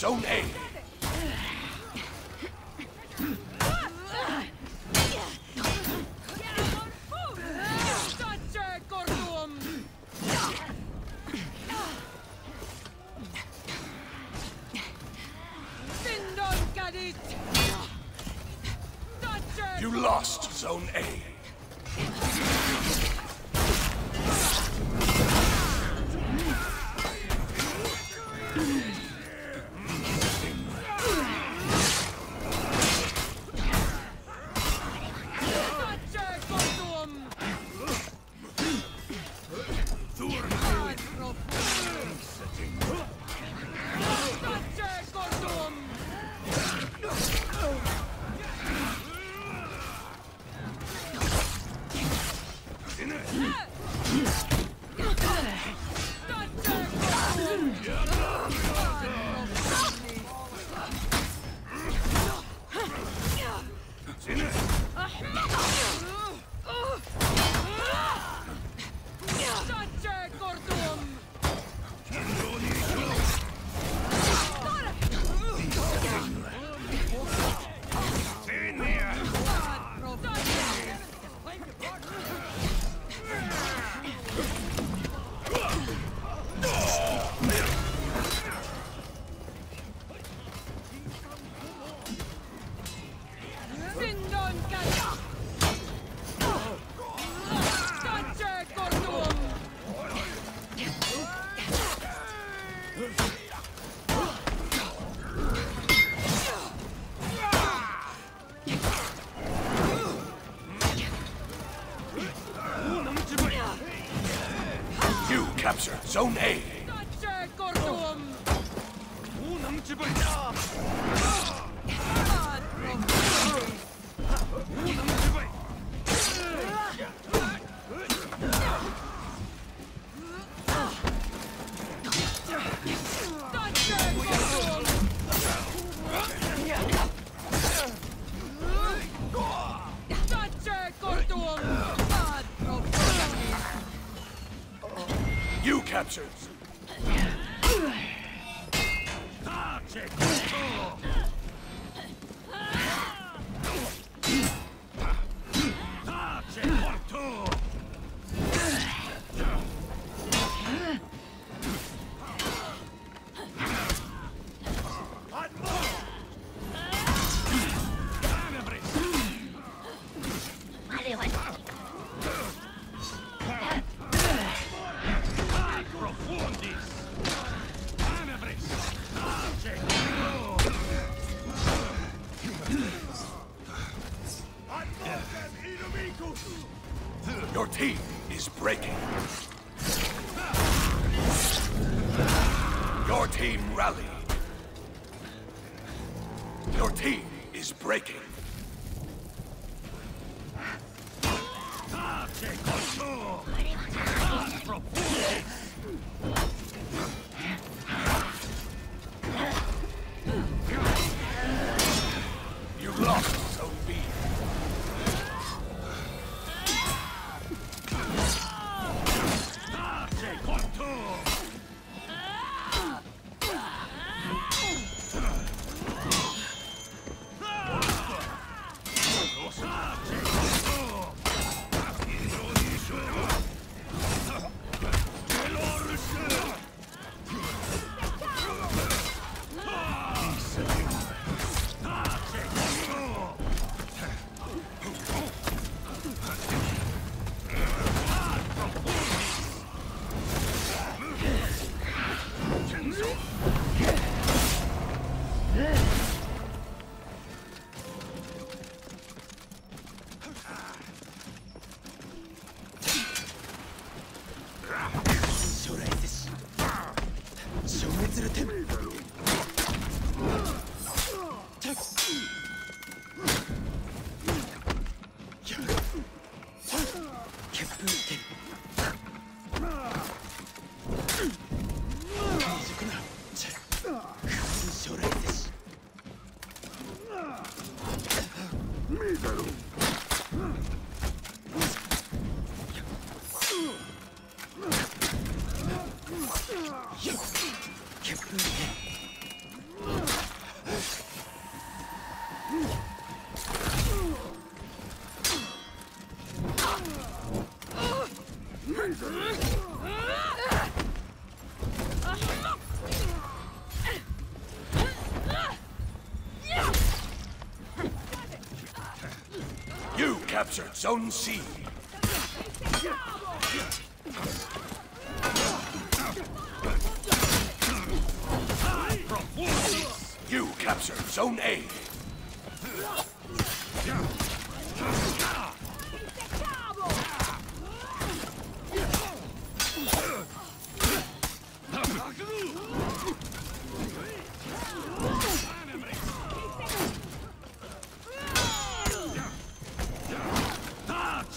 Zone A. You lost Zone A. You captured Zone A. captured. Team is breaking. Your team rallied. Your team is breaking. You Battle! 消滅する手 You captured Zone C. You captured Zone A.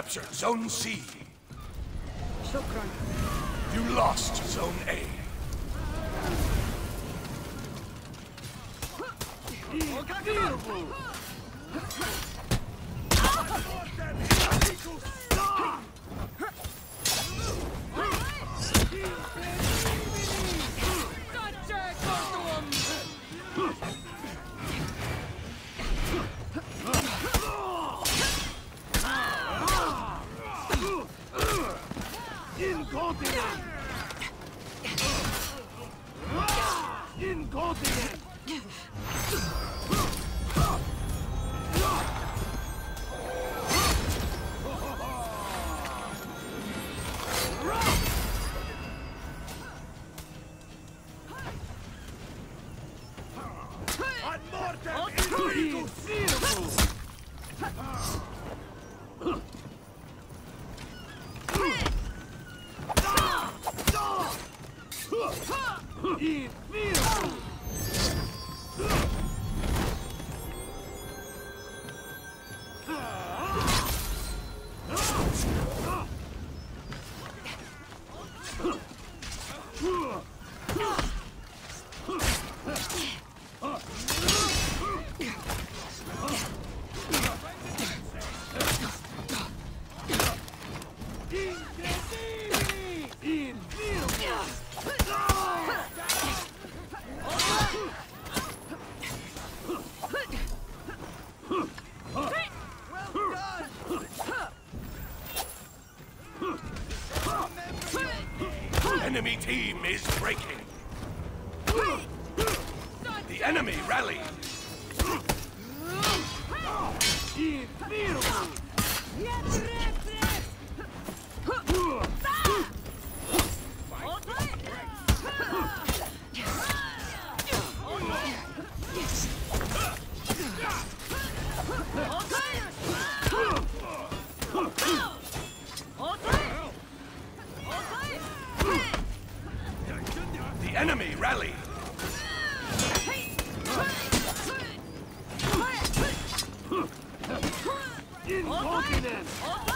captured Zone C. Shukran. You lost Zone A. Incontinent! Ugh! Enemy team is breaking. The enemy rally. Look at him!